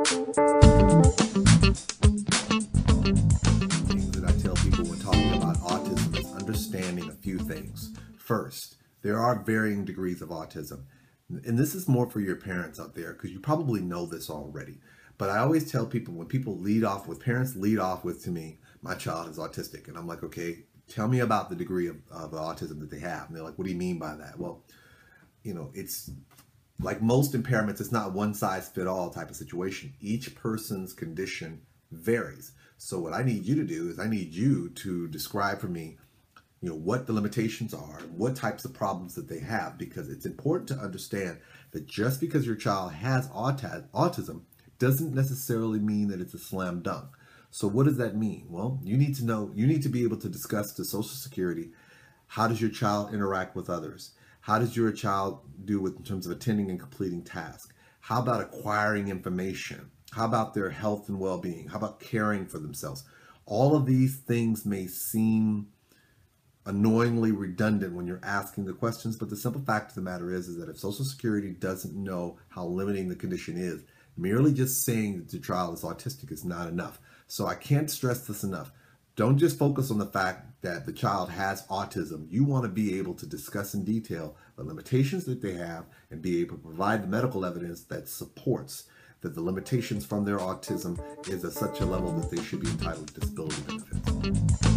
Things that I tell people when talking about autism is understanding a few things. First, there are varying degrees of autism. And this is more for your parents out there because you probably know this already. But I always tell people when people lead off with parents lead off with to me, my child is autistic. And I'm like, okay, tell me about the degree of, of autism that they have. And they're like, what do you mean by that? Well, you know, it's like most impairments, it's not one size fit all type of situation. Each person's condition varies. So what I need you to do is I need you to describe for me, you know, what the limitations are, what types of problems that they have, because it's important to understand that just because your child has autism doesn't necessarily mean that it's a slam dunk. So what does that mean? Well, you need to know, you need to be able to discuss to Social Security, how does your child interact with others? How does your child do with in terms of attending and completing tasks? How about acquiring information? How about their health and well-being? How about caring for themselves? All of these things may seem annoyingly redundant when you're asking the questions, but the simple fact of the matter is, is that if Social Security doesn't know how limiting the condition is, merely just saying that the child is autistic is not enough. So I can't stress this enough. Don't just focus on the fact that the child has autism. You want to be able to discuss in detail the limitations that they have and be able to provide the medical evidence that supports that the limitations from their autism is at such a level that they should be entitled to disability benefits.